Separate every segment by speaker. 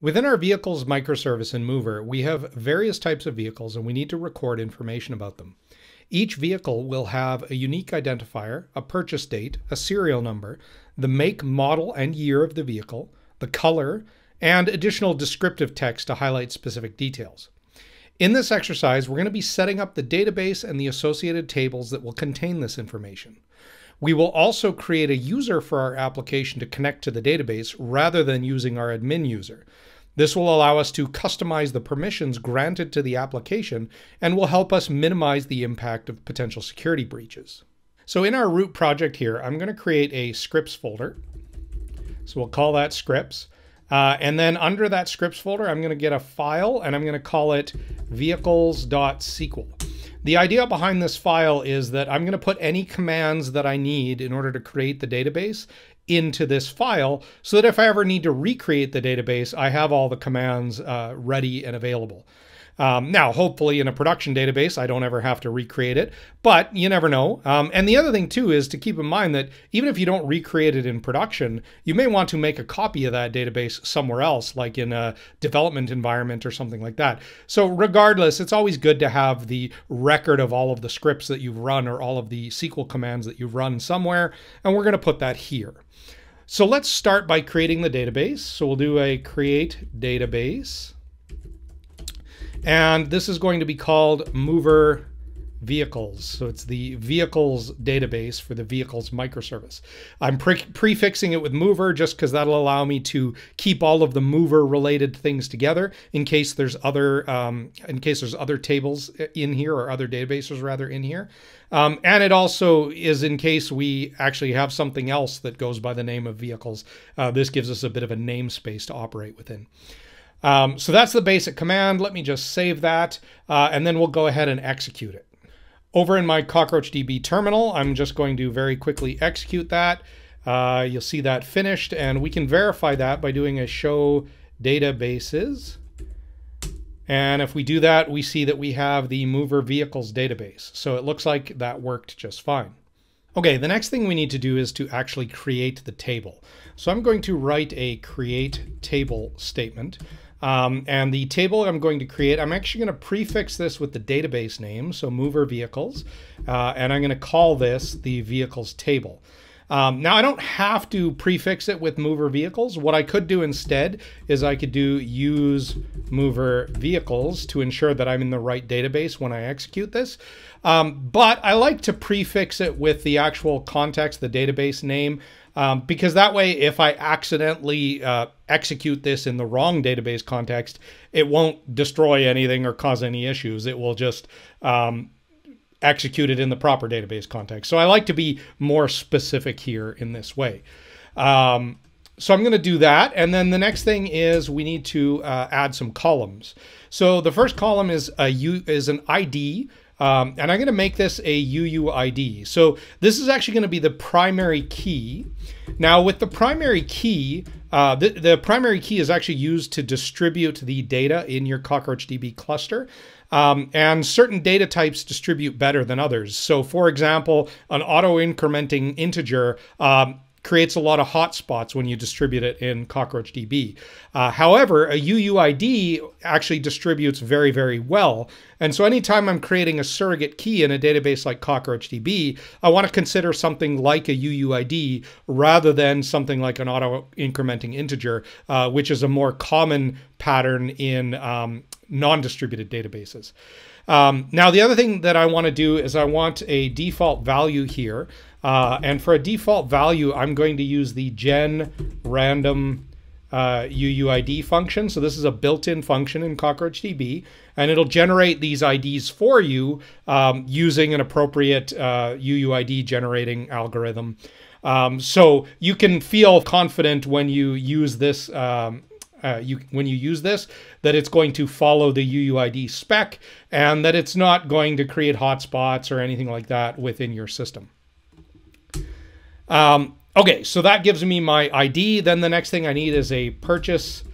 Speaker 1: Within our vehicles microservice and Mover, we have various types of vehicles and we need to record information about them. Each vehicle will have a unique identifier, a purchase date, a serial number, the make, model, and year of the vehicle, the color, and additional descriptive text to highlight specific details. In this exercise, we're going to be setting up the database and the associated tables that will contain this information. We will also create a user for our application to connect to the database rather than using our admin user. This will allow us to customize the permissions granted to the application and will help us minimize the impact of potential security breaches. So in our root project here, I'm going to create a scripts folder. So we'll call that scripts. Uh, and then under that scripts folder, I'm going to get a file and I'm going to call it vehicles.sql. The idea behind this file is that I'm going to put any commands that I need in order to create the database into this file so that if I ever need to recreate the database, I have all the commands uh, ready and available. Um, now, hopefully, in a production database, I don't ever have to recreate it, but you never know. Um, and the other thing, too, is to keep in mind that even if you don't recreate it in production, you may want to make a copy of that database somewhere else, like in a development environment or something like that. So, regardless, it's always good to have the record of all of the scripts that you've run or all of the SQL commands that you've run somewhere. And we're going to put that here. So let's start by creating the database. So we'll do a create database. And this is going to be called mover vehicles. So it's the vehicles database for the vehicles microservice. I'm pre prefixing it with mover just because that'll allow me to keep all of the mover related things together in case there's other um, in case there's other tables in here or other databases rather in here. Um, and it also is in case we actually have something else that goes by the name of vehicles. Uh, this gives us a bit of a namespace to operate within. Um, so that's the basic command. Let me just save that, uh, and then we'll go ahead and execute it. Over in my CockroachDB terminal, I'm just going to very quickly execute that. Uh, you'll see that finished, and we can verify that by doing a show databases. And if we do that, we see that we have the mover vehicles database. So it looks like that worked just fine. Okay, the next thing we need to do is to actually create the table. So I'm going to write a create table statement. Um, and the table I'm going to create, I'm actually going to prefix this with the database name, so mover vehicles, uh, and I'm going to call this the vehicles table. Um, now I don't have to prefix it with mover vehicles. What I could do instead is I could do use mover vehicles to ensure that I'm in the right database when I execute this. Um, but I like to prefix it with the actual context, the database name, um, because that way, if I accidentally uh, execute this in the wrong database context, it won't destroy anything or cause any issues. It will just um, execute it in the proper database context. So I like to be more specific here in this way. Um, so I'm going to do that. And then the next thing is we need to uh, add some columns. So the first column is a U is an ID um, and I'm going to make this a UUID. So this is actually going to be the primary key. Now with the primary key, uh, the, the primary key is actually used to distribute the data in your CockroachDB cluster. Um, and certain data types distribute better than others. So, for example, an auto incrementing integer um, creates a lot of hotspots when you distribute it in CockroachDB. Uh, however, a UUID actually distributes very, very well. And so anytime I'm creating a surrogate key in a database like CockroachDB, I want to consider something like a UUID rather than something like an auto incrementing integer, uh, which is a more common pattern in um, non-distributed databases. Um, now, the other thing that I want to do is I want a default value here. Uh, and for a default value, I'm going to use the gen random uh, UUID function. So this is a built-in function in CockroachDB, and it'll generate these IDs for you um, using an appropriate uh, UUID generating algorithm. Um, so you can feel confident when you use this um, uh, you when you use this that it's going to follow the UUID spec and that it's not going to create hotspots or anything like that within your system. Um, okay, so that gives me my ID. Then the next thing I need is a purchase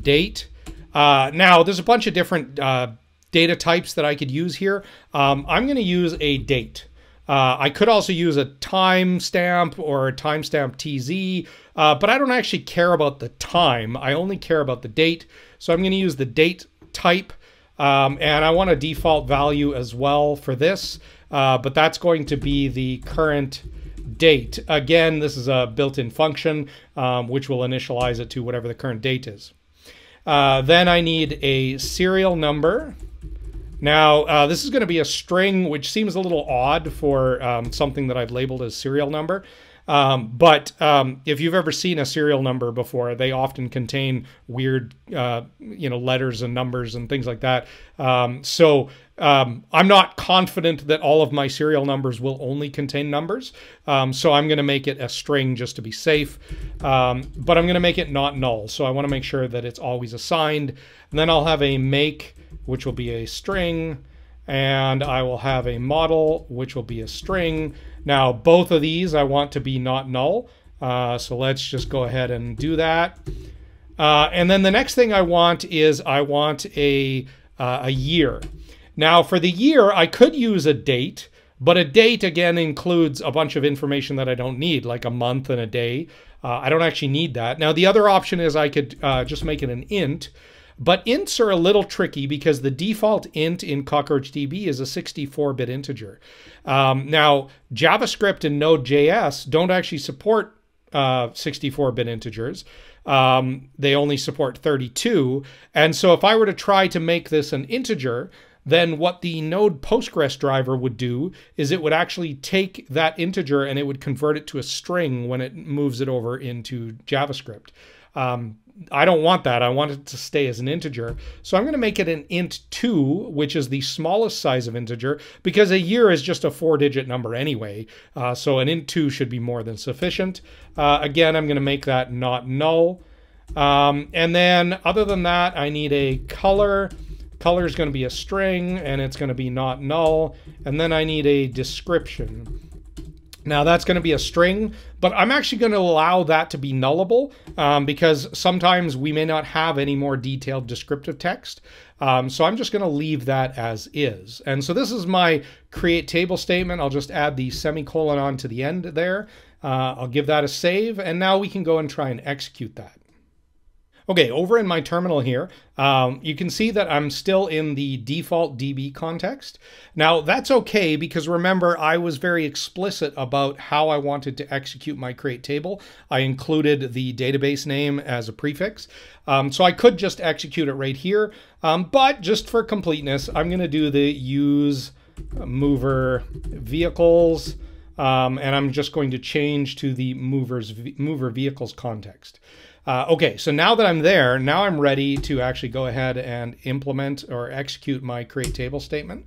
Speaker 1: date. Uh, now, there's a bunch of different uh, data types that I could use here. Um, I'm going to use a date. Uh, I could also use a timestamp or a timestamp TZ, uh, but I don't actually care about the time. I only care about the date. So I'm going to use the date type. Um, and I want a default value as well for this, uh, but that's going to be the current date. Again, this is a built-in function, um, which will initialize it to whatever the current date is. Uh, then I need a serial number. Now, uh, this is going to be a string, which seems a little odd for um, something that I've labeled as serial number. Um, but um, if you've ever seen a serial number before, they often contain weird, uh, you know, letters and numbers and things like that. Um, so um, I'm not confident that all of my serial numbers will only contain numbers. Um, so I'm going to make it a string just to be safe. Um, but I'm going to make it not null. So I want to make sure that it's always assigned. And then I'll have a make, which will be a string. And I will have a model, which will be a string. Now, both of these I want to be not null. Uh, so let's just go ahead and do that. Uh, and then the next thing I want is I want a, uh, a year. Now, for the year, I could use a date, but a date, again, includes a bunch of information that I don't need, like a month and a day. Uh, I don't actually need that. Now, the other option is I could uh, just make it an int, but ints are a little tricky because the default int in CockroachDB is a 64-bit integer. Um, now, JavaScript and Node.js don't actually support 64-bit uh, integers. Um, they only support 32. And so if I were to try to make this an integer, then what the Node Postgres driver would do is it would actually take that integer and it would convert it to a string when it moves it over into JavaScript. Um, I don't want that. I want it to stay as an integer. So I'm going to make it an int 2, which is the smallest size of integer, because a year is just a four-digit number anyway. Uh, so an int 2 should be more than sufficient. Uh, again, I'm going to make that not null. Um, and then other than that, I need a color. Color is going to be a string, and it's going to be not null. And then I need a description. Now that's going to be a string, but I'm actually going to allow that to be nullable um, because sometimes we may not have any more detailed descriptive text. Um, so I'm just going to leave that as is. And so this is my create table statement. I'll just add the semicolon on to the end there. Uh, I'll give that a save, and now we can go and try and execute that. Okay, over in my terminal here, um, you can see that I'm still in the default DB context. Now, that's okay because remember, I was very explicit about how I wanted to execute my create table. I included the database name as a prefix. Um, so I could just execute it right here. Um, but just for completeness, I'm going to do the use mover vehicles. Um, and I'm just going to change to the movers mover vehicles context. Uh, okay, so now that I'm there, now I'm ready to actually go ahead and implement or execute my create table statement.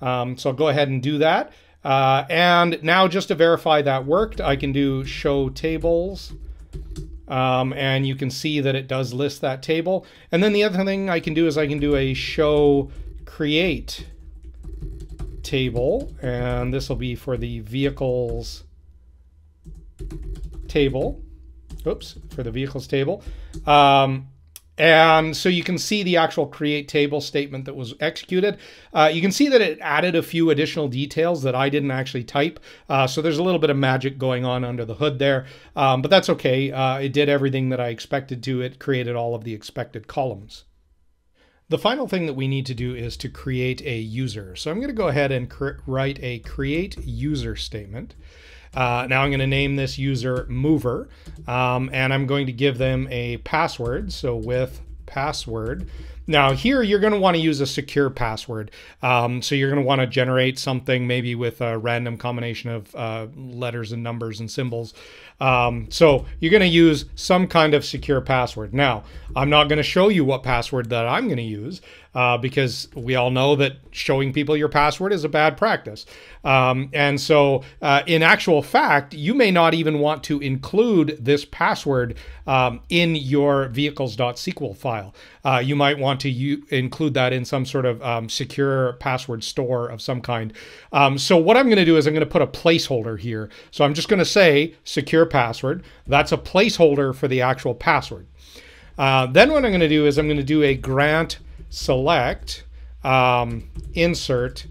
Speaker 1: Um, so I'll go ahead and do that. Uh, and now just to verify that worked, I can do show tables. Um, and you can see that it does list that table. And then the other thing I can do is I can do a show create table. And this will be for the vehicles table oops, for the vehicles table. Um, and so you can see the actual create table statement that was executed. Uh, you can see that it added a few additional details that I didn't actually type. Uh, so there's a little bit of magic going on under the hood there, um, but that's okay. Uh, it did everything that I expected to. It created all of the expected columns. The final thing that we need to do is to create a user. So I'm going to go ahead and write a create user statement. Uh, now I'm going to name this user mover um, and I'm going to give them a password. So with password. Now here you're going to want to use a secure password. Um, so you're going to want to generate something maybe with a random combination of uh, letters and numbers and symbols. Um, so you're going to use some kind of secure password. Now I'm not going to show you what password that I'm going to use uh, because we all know that showing people your password is a bad practice. Um, and so, uh, in actual fact, you may not even want to include this password um, in your vehicles.sql file. Uh, you might want to u- include that in some sort of um, secure password store of some kind. Um, so, what I'm going to do is I'm going to put a placeholder here. So, I'm just going to say secure password. That's a placeholder for the actual password. Uh, then what I'm going to do is I'm going to do a grant select um, insert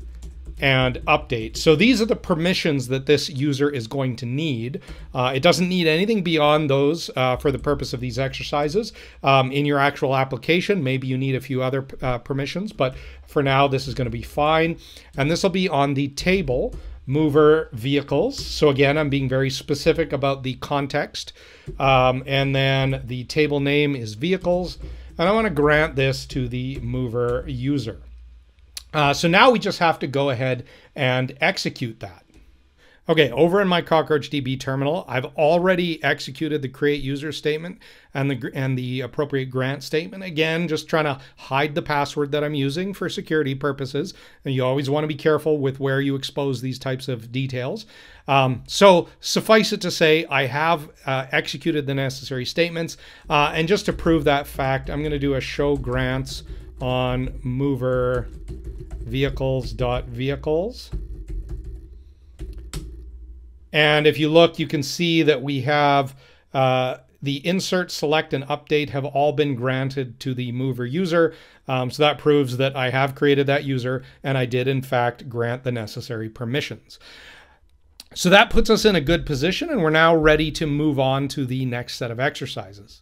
Speaker 1: and update. So these are the permissions that this user is going to need. Uh, it doesn't need anything beyond those uh, for the purpose of these exercises. Um, in your actual application, maybe you need a few other uh, permissions, but for now, this is going to be fine. And this will be on the table mover vehicles. So again, I'm being very specific about the context. Um, and then the table name is vehicles. And I want to grant this to the mover user. Uh, so now we just have to go ahead and execute that. Okay, over in my CockroachDB terminal, I've already executed the create user statement and the and the appropriate grant statement. Again, just trying to hide the password that I'm using for security purposes. And you always want to be careful with where you expose these types of details. Um, so suffice it to say, I have uh, executed the necessary statements. Uh, and just to prove that fact, I'm going to do a show grants on mover vehicles.vehicles. vehicles. And if you look, you can see that we have uh, the insert, select, and update have all been granted to the mover user. Um, so that proves that I have created that user and I did in fact grant the necessary permissions. So that puts us in a good position and we're now ready to move on to the next set of exercises.